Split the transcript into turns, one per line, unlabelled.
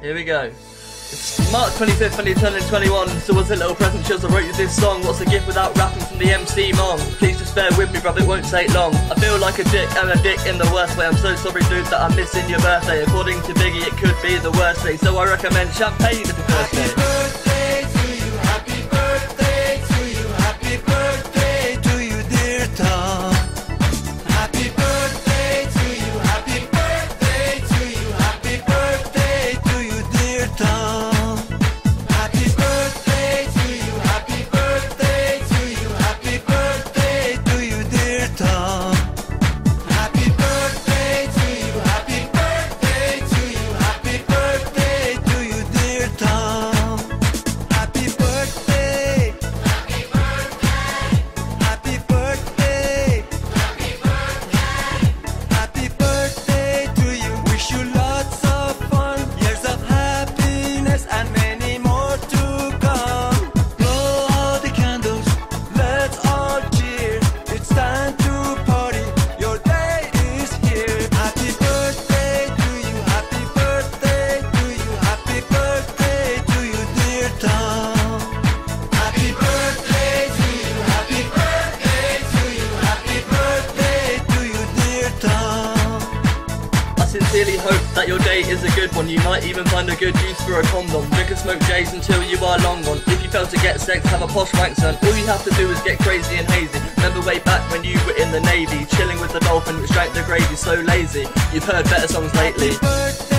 Here we go. It's March 25th, 2021, so was a little present just I wrote you this song. What's a gift without rapping from the MC Mong? Please just bear with me, bruv, it won't take long. I feel like a dick and a dick in the worst way. I'm so sorry, dude, that I'm missing your birthday. According to Biggie, it could be the worst day, so I recommend champagne first day.
birthday
sincerely hope that your day is a good one. You might even find a good use for a condom. Drink and smoke J's until you are long gone. If you fail to get sex, have a posh wank son. All you have to do is get crazy and hazy. Remember way back when you were in the navy, chilling with the dolphin which drank the gravy. So lazy. You've heard better songs lately.